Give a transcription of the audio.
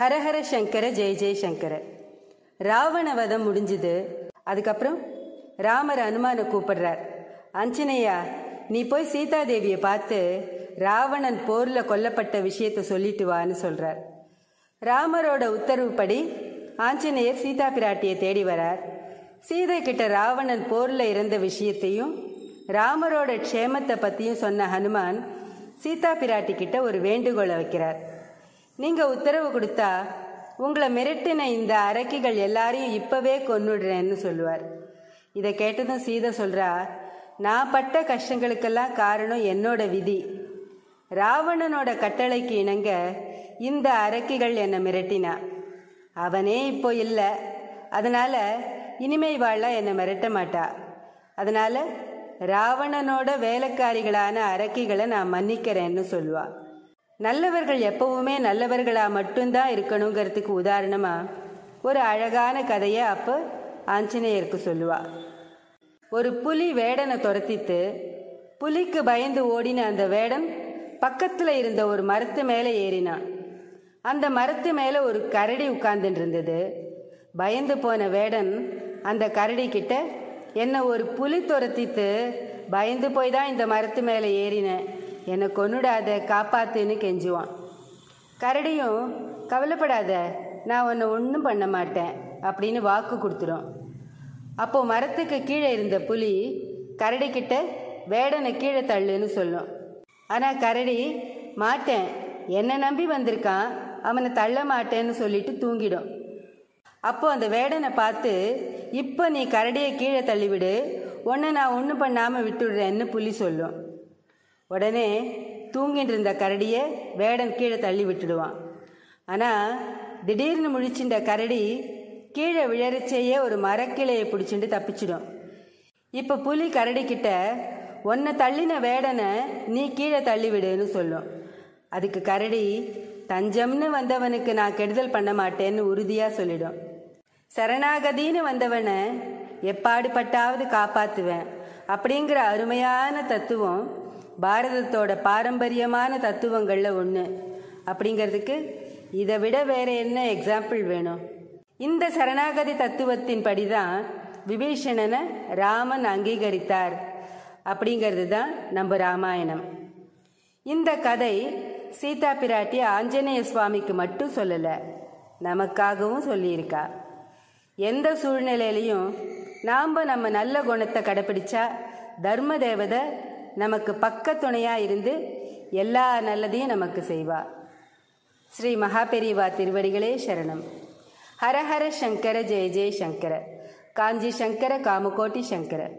ஹரஹர சங்கர ஜெய ஜெயசங்கர ராவண வதம் முடிஞ்சுது. அதுக்கப்புறம் ராமர் அனுமான கூப்பிடுறார். அஞ்சனையா நீ போய் சீதாதேவியை பார்த்து ராவணன் போர்ல கொல்லப்பட்ட விஷயத்த சொல்லிட்டு வான்னு சொல்றார். ராமரோட உத்தரவுப்படி ஆஞ்சநேயர் சீதா பிராட்டியை தேடி வரார். சீதை கிட்ட ராவணன் போர்ல இறந்த விஷயத்தையும் ராமரோட க்ஷேமத்தை பத்தியும் சொன்ன ஹனுமான் சீதா பிராட்டி கிட்ட ஒரு வேண்டுகோளை வைக்கிறார். நீங்க உத்தரவு கொடுத்தா உங்களை மிரட்டின இந்த அரக்கிகள் எல்லாரையும் இப்பவே கொன்னுடுறேன்னு சொல்லுவார். இதை கேட்டதும் சீதை சொல்றா நான் பட்ட கஷ்டங்களுக்கெல்லாம் காரணம் என்னோட விதி. ராவணனோட கட்டளைக்கு இணங்க இந்த அரக்கிகள் என்னை மிரட்டினா. அவனே இப்போ இல்லை. அதனால இனிமை வாழ என்னை மிரட்ட மாட்டா. அதனால ராவணனோட வேலைக்காரிகளான அரக்கிகளை நான் மன்னிக்கிறேன்னு சொல்லுவாள் நல்லவர்கள் எப்பவுமே நல்லவர்களாக மட்டும்தான் இருக்கணுங்கிறதுக்கு உதாரணமாக ஒரு அழகான கதையை அப்போ ஆஞ்சநேயருக்கு சொல்லுவா. ஒரு புலி வேடனை துரத்தித்து புலிக்கு பயந்து ஓடின அந்த வேடன் பக்கத்தில் இருந்த ஒரு மரத்து மேலே ஏறினான் அந்த மரத்து மேலே ஒரு கரடி உட்கார்ந்துட்டு இருந்தது பயந்து போன வேடன் அந்த கரடி கிட்ட என்னை ஒரு புலி துரத்தித்து பயந்து போய் தான் இந்த மரத்து மேலே ஏறினேன். என்னை கொன்னுடாத காப்பாத்துன்னு கெஞ்சுவான். கரடியும் கவலைப்படாத நான் உன்னை ஒன்றும் பண்ண மாட்டேன் அப்படின்னு வாக்கு கொடுத்துரும். அப்போது மரத்துக்கு கீழே இருந்த புலி கரடி வேடனை கீழே தள்ளுன்னு சொல்லும். ஆனால் கரடி மாட்டேன் என்னை நம்பி வந்திருக்கான் அவனை தள்ள மாட்டேன்னு சொல்லிட்டு தூங்கிடும். அப்போ அந்த வேடனை பார்த்து இப்போ நீ கரடியை கீழே தள்ளிவிடு உன்னை நான் ஒன்றும் பண்ணாமல் விட்டுடுறேன்னு புலி சொல்லும். உடனே தூங்கிட்டு இருந்த கரடியை வேடன் கீழே தள்ளி விட்டுடுவான். ஆனால் திடீர்னு முழிச்சின்ற கரடி கீழே விழறிச்சேயே ஒரு மரக்கிளையை பிடிச்சிட்டு தப்பிச்சிடும். இப்போ புலி கரடி உன்னை தள்ளின வேடனை நீ கீழே தள்ளிவிடுன்னு சொல்லும். அதுக்கு கரடி தஞ்சம்னு வந்தவனுக்கு நான் கெடுதல் பண்ண மாட்டேன்னு உறுதியாக சொல்லிடும். சரணாகதின்னு வந்தவனை எப்பாடுபட்டாவது காப்பாற்றுவேன் அப்படிங்கிற அருமையான தத்துவம் பாரதத்தோட பாரம்பரியமான தத்துவங்களில் ஒன்று அப்படிங்கிறதுக்கு இதை விட வேற என்ன எக்ஸாம்பிள் வேணும்? இந்த சரணாகதி தத்துவத்தின் படிதான் விபீஷணனை ராமன் அங்கீகரித்தார். அப்படிங்கிறது தான் நம்ம ராமாயணம். இந்த கதை சீதா பிராட்டி ஆஞ்சநேய சுவாமிக்கு மட்டும் சொல்லலை நமக்காகவும் சொல்லியிருக்கா. எந்த சூழ்நிலையிலையும் நாம் நம்ம நல்ல குணத்தை கடைப்பிடிச்சா தர்ம தேவதை நமக்கு பக்க துணையாக இருந்து எல்லா நல்லதையும் நமக்கு செய்வா. ஸ்ரீ மகாபெரிவா திருவடிகளே சரணம். ஹரஹர சங்கர ஜெய ஜெய சங்கர. காஞ்சி சங்கர காமகோட்டி சங்கர.